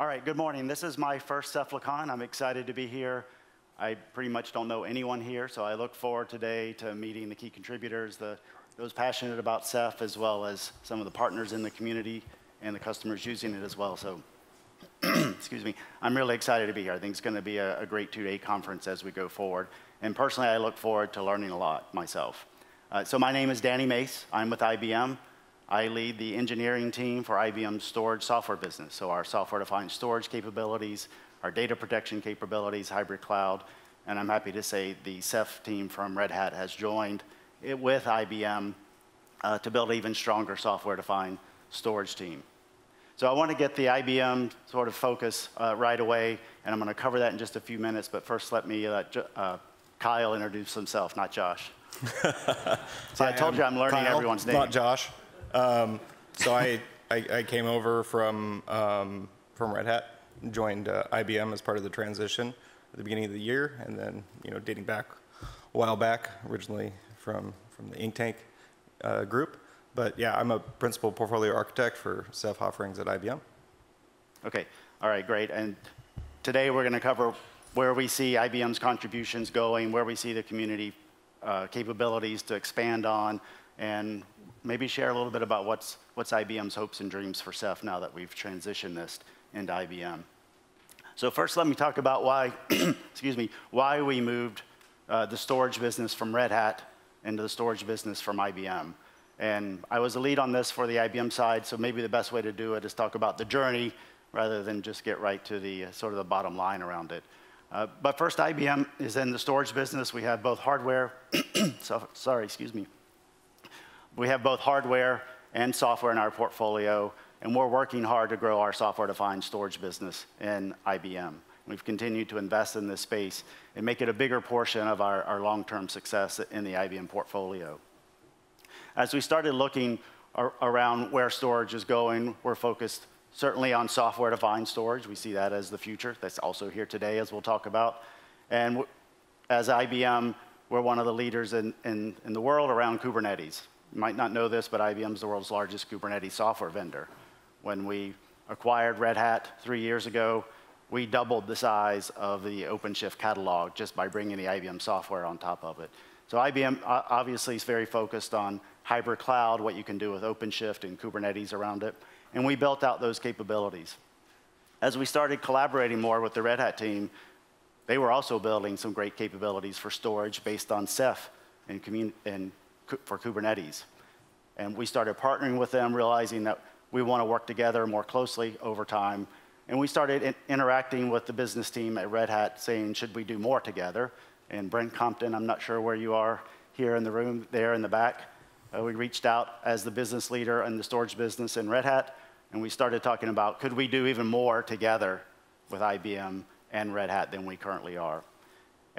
All right, good morning. This is my first Cephalocon. I'm excited to be here. I pretty much don't know anyone here, so I look forward today to meeting the key contributors, the, those passionate about Ceph, as well as some of the partners in the community and the customers using it as well. So, excuse me, I'm really excited to be here. I think it's going to be a, a great two-day conference as we go forward. And personally, I look forward to learning a lot myself. Uh, so my name is Danny Mace. I'm with IBM. I lead the engineering team for IBM's storage software business. So our software-defined storage capabilities, our data protection capabilities, hybrid cloud, and I'm happy to say the Ceph team from Red Hat has joined it with IBM uh, to build an even stronger software-defined storage team. So I want to get the IBM sort of focus uh, right away, and I'm going to cover that in just a few minutes, but first let me let uh, Kyle introduce himself, not Josh. so I told you I'm learning Kyle, everyone's name. Not Josh. Um, so I, I, I, came over from, um, from Red Hat, joined uh, IBM as part of the transition at the beginning of the year, and then you know dating back a while back, originally from, from the Inktank uh, group. But yeah, I'm a principal portfolio architect for Ceph offerings at IBM. Okay, all right, great. And today we're going to cover where we see IBM's contributions going, where we see the community uh, capabilities to expand on, and maybe share a little bit about what's, what's IBM's hopes and dreams for Ceph now that we've transitioned this into IBM. So first, let me talk about why, excuse me, why we moved uh, the storage business from Red Hat into the storage business from IBM. And I was the lead on this for the IBM side, so maybe the best way to do it is talk about the journey rather than just get right to the uh, sort of the bottom line around it. Uh, but first, IBM is in the storage business. We have both hardware, so, sorry, excuse me. We have both hardware and software in our portfolio, and we're working hard to grow our software-defined storage business in IBM. We've continued to invest in this space and make it a bigger portion of our, our long-term success in the IBM portfolio. As we started looking ar around where storage is going, we're focused certainly on software-defined storage. We see that as the future. That's also here today, as we'll talk about. And as IBM, we're one of the leaders in, in, in the world around Kubernetes. You might not know this, but IBM is the world's largest Kubernetes software vendor. When we acquired Red Hat three years ago, we doubled the size of the OpenShift catalog just by bringing the IBM software on top of it. So IBM obviously is very focused on hybrid cloud, what you can do with OpenShift and Kubernetes around it, and we built out those capabilities. As we started collaborating more with the Red Hat team, they were also building some great capabilities for storage based on Ceph and, and for Kubernetes. And we started partnering with them, realizing that we want to work together more closely over time. And we started in interacting with the business team at Red Hat, saying, should we do more together? And Brent Compton, I'm not sure where you are here in the room, there in the back. Uh, we reached out as the business leader in the storage business in Red Hat, and we started talking about could we do even more together with IBM and Red Hat than we currently are.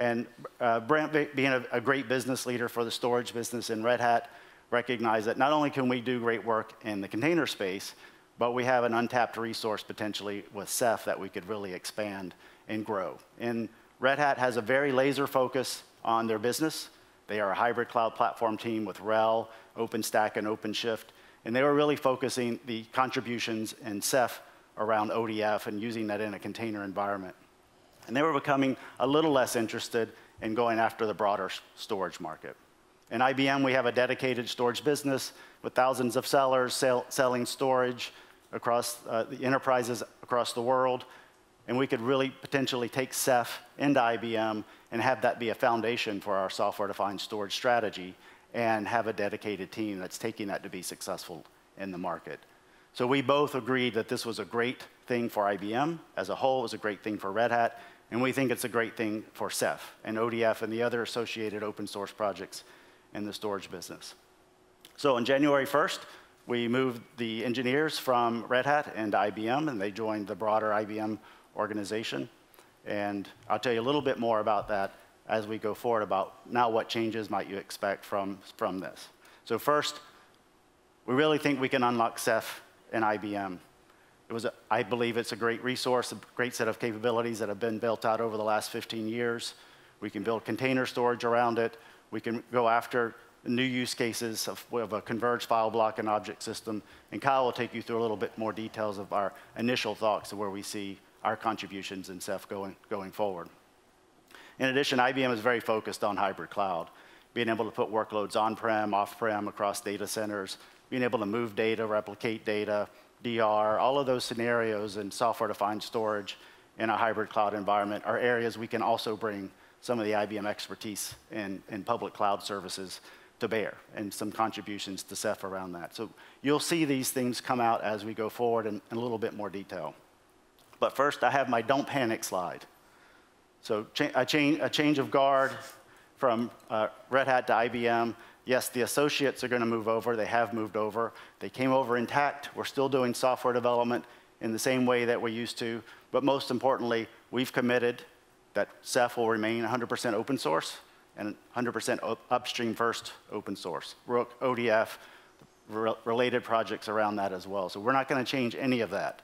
And uh, Brent, being a, a, great business leader for the storage business in Red Hat, recognized that not only can we do great work in the container space, but we have an untapped resource potentially with Ceph that we could really expand and grow. And Red Hat has a very laser focus on their business. They are a hybrid cloud platform team with RHEL, OpenStack, and OpenShift. And they were really focusing the contributions in Ceph around ODF and using that in a container environment. And they were becoming a little less interested in going after the broader storage market. In IBM, we have a dedicated storage business with thousands of sellers sell, selling storage across uh, the enterprises across the world. And we could really potentially take Ceph into IBM and have that be a foundation for our software-defined storage strategy and have a dedicated team that's taking that to be successful in the market. So we both agreed that this was a great thing for IBM as a whole, it was a great thing for Red Hat, and we think it's a great thing for Ceph and ODF and the other associated open source projects in the storage business. So on January 1st, we moved the engineers from Red Hat and IBM, and they joined the broader IBM organization. And I'll tell you a little bit more about that as we go forward about now what changes might you expect from, from this. So first, we really think we can unlock Ceph and IBM. It was a, I believe it's a great resource, a great set of capabilities that have been built out over the last 15 years. We can build container storage around it. We can go after new use cases of, of a converged file block and object system. And Kyle will take you through a little bit more details of our initial thoughts of where we see our contributions in Ceph going, going forward. In addition, IBM is very focused on hybrid cloud, being able to put workloads on-prem, off-prem, across data centers, being able to move data, replicate data, DR, all of those scenarios and software-defined storage in a hybrid cloud environment are areas we can also bring some of the IBM expertise in, in public cloud services to bear and some contributions to Ceph around that. So you'll see these things come out as we go forward in, in a little bit more detail. But first, I have my don't panic slide. So cha a, cha a, change of guard from uh, Red Hat to IBM. Yes, the associates are going to move over. They have moved over. They came over intact. We're still doing software development in the same way that we used to. But most importantly, we've committed that Ceph will remain 100% open source and 100% upstream first open source. Rook, ODF, re related projects around that as well. So we're not going to change any of that.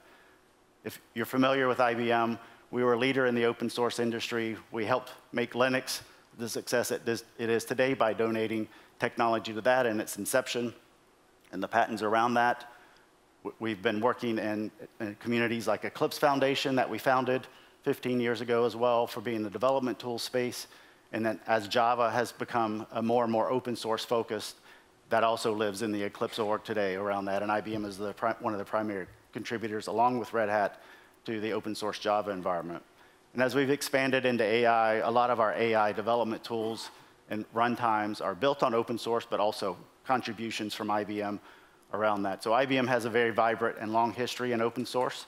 If you're familiar with IBM, we were a leader in the open source industry. We helped make Linux the success it is today by donating technology to that and its inception and the patents around that. We've been working in, in, communities like Eclipse Foundation that we founded 15 years ago as well for being the development tool space. And then as Java has become a more and more open source focused, that also lives in the Eclipse org today around that. And IBM is the, one of the primary contributors, along with Red Hat, to the open source Java environment. And as we've expanded into AI, a lot of our AI development tools and runtimes are built on open source, but also contributions from IBM around that. So IBM has a very vibrant and long history in open source,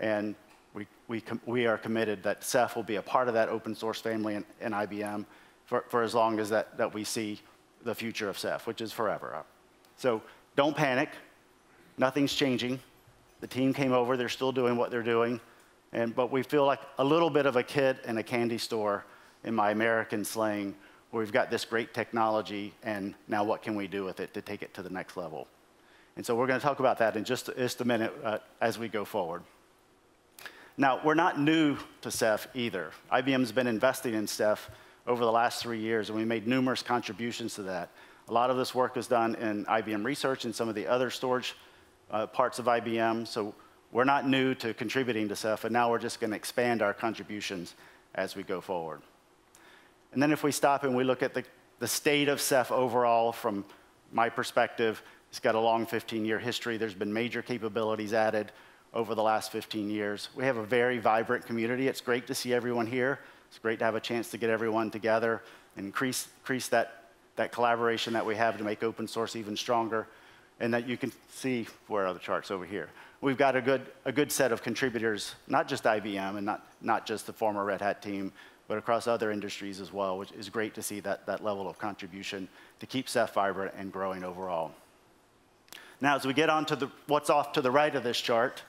and we, we, we are committed that Ceph will be a part of that open source family in, in IBM for, for as long as that, that we see the future of Ceph, which is forever. So don't panic. Nothing's changing. The team came over. They're still doing what they're doing. And, but we feel like a little bit of a kid in a candy store in my American slang, where we've got this great technology, and now what can we do with it to take it to the next level? And so we're going to talk about that in just, just a minute uh, as we go forward. Now, we're not new to Ceph either. IBM's been investing in Ceph over the last three years, and we made numerous contributions to that. A lot of this work was done in IBM Research and some of the other storage uh, parts of IBM. So we're not new to contributing to Ceph, and now we're just going to expand our contributions as we go forward. And then if we stop and we look at the, the state of Ceph overall from my perspective, it's got a long 15-year history. There's been major capabilities added over the last 15 years. We have a very vibrant community. It's great to see everyone here. It's great to have a chance to get everyone together and increase, increase that, that collaboration that we have to make open source even stronger. And that you can see, where are the charts over here? We've got a good, a good set of contributors, not just IBM and not, not just the former Red Hat team, but across other industries as well, which is great to see that, that level of contribution to keep Ceph vibrant and growing overall. Now, as we get on to the, what's off to the right of this chart,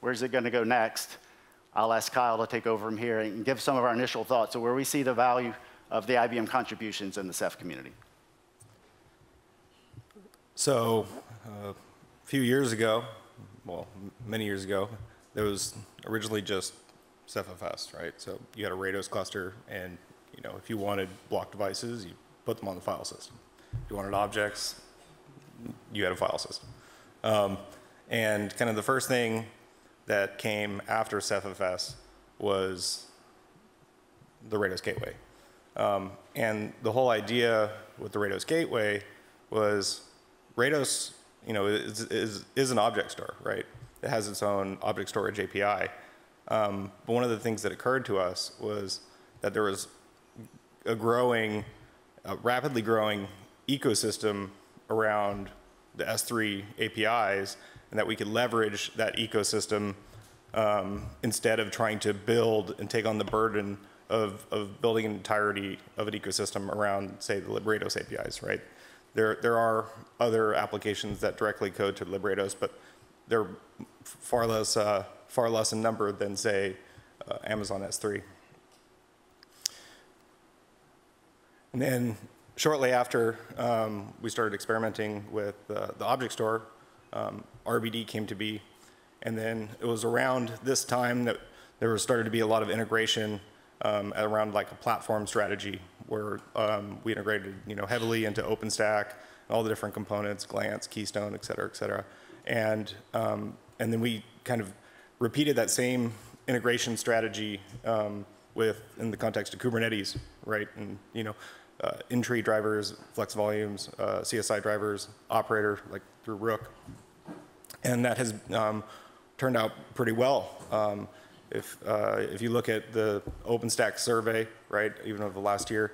where's it going to go next? I'll ask Kyle to take over from here and give some of our initial thoughts of where we see the value of the IBM contributions in the Ceph community. So, a few years ago, well, many years ago, there was originally just CephFS, right? So you had a Rados cluster, and you know, if you wanted block devices, you put them on the file system. If you wanted objects, you had a file system. Um, and kind of the first thing that came after CephFS was the Rados Gateway. Um, and the whole idea with the Rados Gateway was Rados, you know, is, is, is an object store, right? It has its own object storage API. Um, but one of the things that occurred to us was that there was a growing, a rapidly growing ecosystem around the S3 APIs and that we could leverage that ecosystem um, instead of trying to build and take on the burden of, of building an entirety of an ecosystem around, say, the Librados APIs, right? There, there are other applications that directly code to Librados, but they're far less, uh, far less in number than, say, uh, Amazon S3. And then shortly after um, we started experimenting with uh, the object store, um, RBD came to be. And then it was around this time that there was started to be a lot of integration um, around like a platform strategy where um, we integrated, you know, heavily into OpenStack, all the different components, Glance, Keystone, et cetera, et cetera. And, um, and then we kind of repeated that same integration strategy um, with, in the context of Kubernetes, right? And, you know, uh, in-tree drivers, flex volumes, uh, CSI drivers, operator, like through Rook. And that has um, turned out pretty well. If, uh, if you look at the OpenStack survey, right, even over the last year,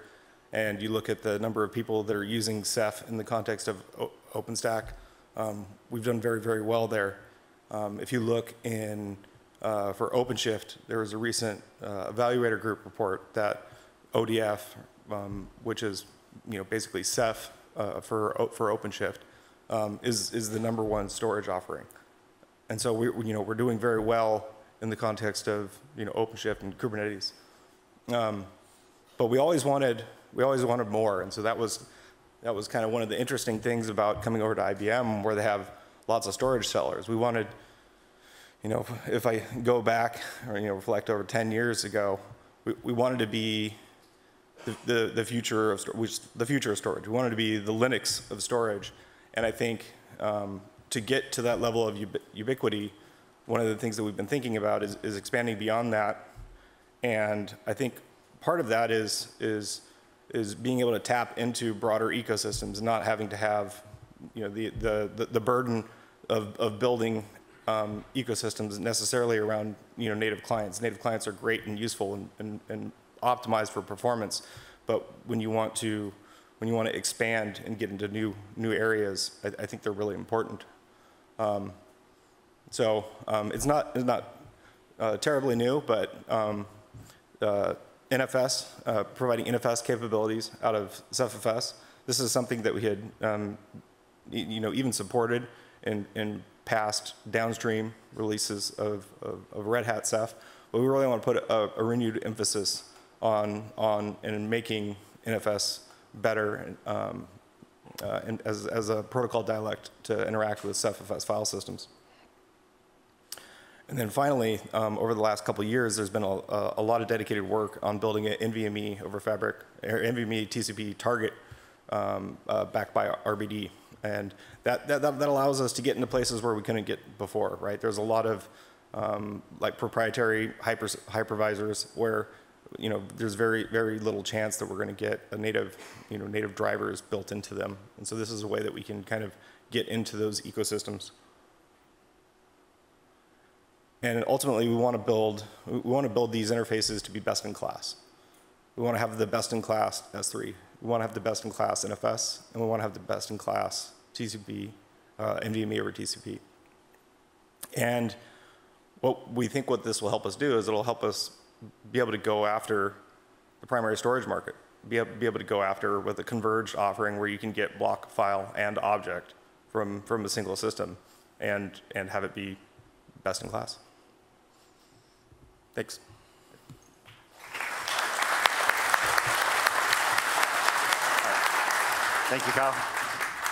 and you look at the number of people that are using Ceph in the context of o- OpenStack, um, we've done very, very well there. Um, if you look in uh, for OpenShift, there was a recent uh, evaluator group report that ODF, um, which is you know basically Ceph uh, for for OpenShift, um, is is the number one storage offering, and so we you know we're doing very well in the context of you know OpenShift and Kubernetes, um, but we always wanted we always wanted more, and so that was that was kind of one of the interesting things about coming over to IBM, where they have lots of storage sellers. We wanted you know, if I go back or, you know, reflect over 10 years ago, we, we wanted to be the, the, the future of, which, the future of storage. We wanted to be the Linux of storage. And I think um, to get to that level of ubiquity, one of the things that we've been thinking about is, is expanding beyond that. And I think part of that is, is, is being able to tap into broader ecosystems and not having to have, you know, the, the, the- the burden of, of building um, ecosystems necessarily around, you know, native clients. Native clients are great and useful and, and, and optimized for performance, but when you want to, when you want to expand and get into new, new areas, I, I think they're really important. Um, so um, it's not, it's not uh, terribly new, but um, uh, NFS, uh, providing NFS capabilities out of CephFS. This is something that we had, um, you know, even supported in, in past downstream releases of, of, of Red Hat Ceph. But we really want to put a, a renewed emphasis on, on and making NFS better um, uh, and as, as a protocol dialect to interact with CephFS file systems. And then finally, um, over the last couple years, there's been a, a, lot of dedicated work on building an NVMe over Fabric, or NVMe TCP target um, uh, backed by RBD. And that, that, that allows us to get into places where we couldn't get before, right? There's a lot of um, like proprietary hyper, hypervisors where, you know, there's very, very little chance that we're going to get a native, you know, native drivers built into them. And so this is a way that we can kind of get into those ecosystems. And ultimately, we want to build we want to build these interfaces to be best in class. We want to have the best in class S3. We want to have the best in class NFS, and we want to have the best in class TCP, uh, NVMe over TCP. And what we think what this will help us do is it'll help us be able to go after the primary storage market, be be able to go after with a converged offering where you can get block, file, and object from, from a single system and, and have it be best in class. Thanks. Thank you, Kyle.